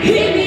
hit